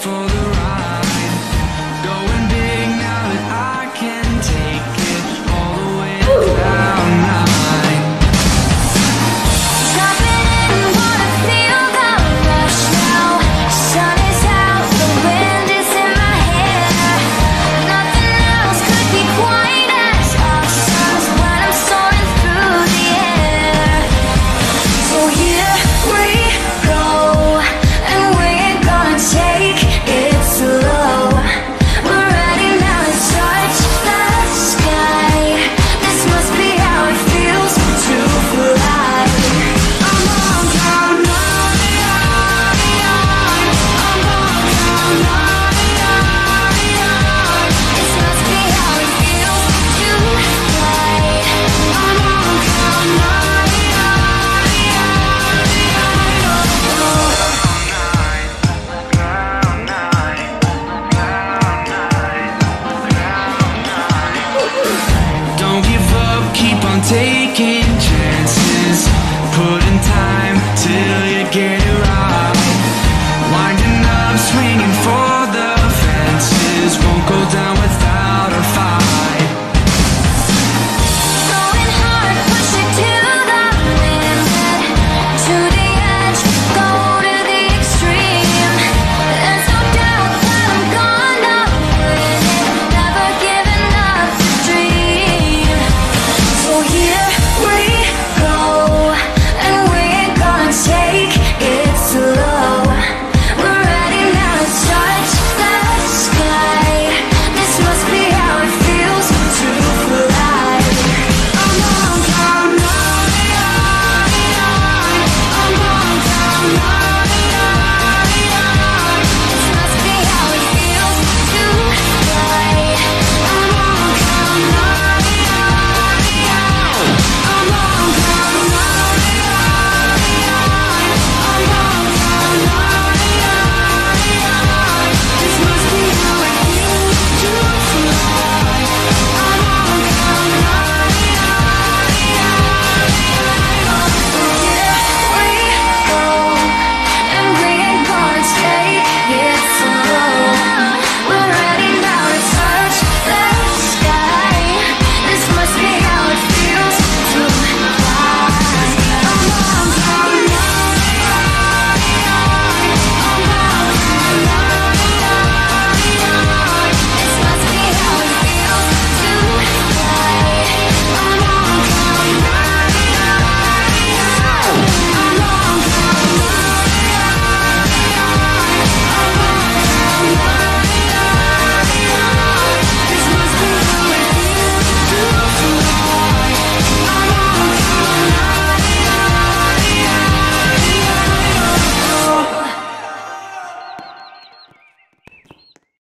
for the taking chances